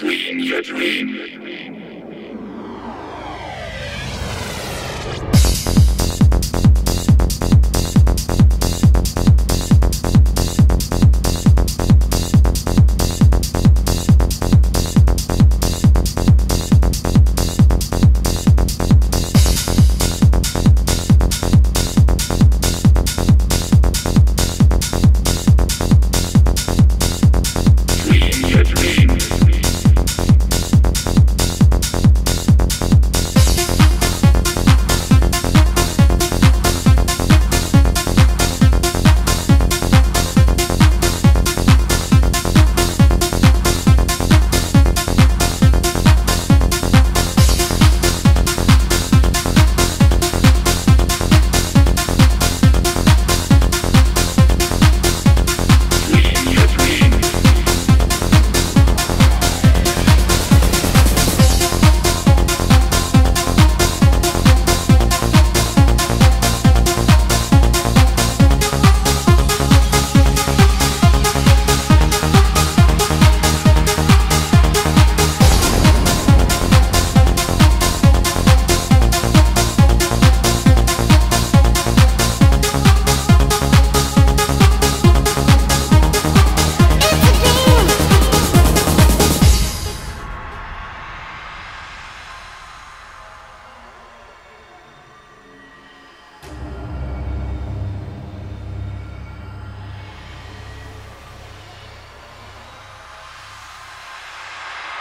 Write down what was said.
Dream your dream.